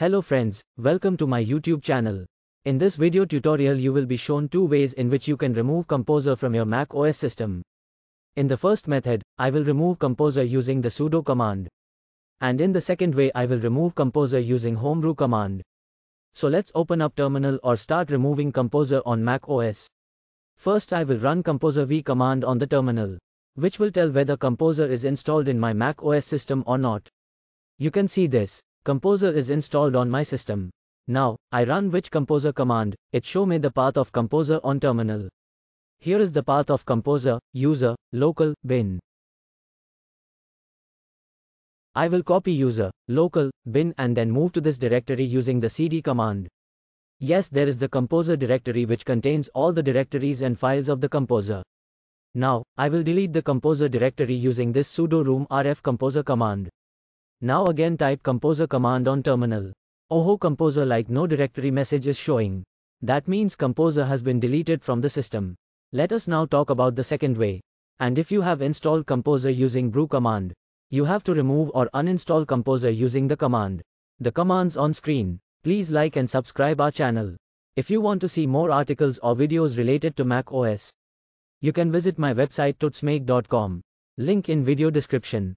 Hello friends, welcome to my YouTube channel. In this video tutorial you will be shown two ways in which you can remove Composer from your Mac OS system. In the first method, I will remove Composer using the sudo command. And in the second way I will remove Composer using homebrew command. So let's open up terminal or start removing Composer on Mac OS. First I will run Composer v command on the terminal, which will tell whether Composer is installed in my Mac OS system or not. You can see this, Composer is installed on my system. Now, I run which Composer command, it show me the path of Composer on terminal. Here is the path of Composer, user, local, bin. I will copy user, local, bin and then move to this directory using the cd command. Yes there is the Composer directory which contains all the directories and files of the Composer. Now, I will delete the Composer directory using this sudo room rf composer command. Now again type composer command on terminal. Oh composer like no directory message is showing. That means composer has been deleted from the system. Let us now talk about the second way. And if you have installed composer using brew command, you have to remove or uninstall composer using the command. The commands on screen. Please like and subscribe our channel. If you want to see more articles or videos related to Mac OS, you can visit my website tutsmake.com. Link in video description.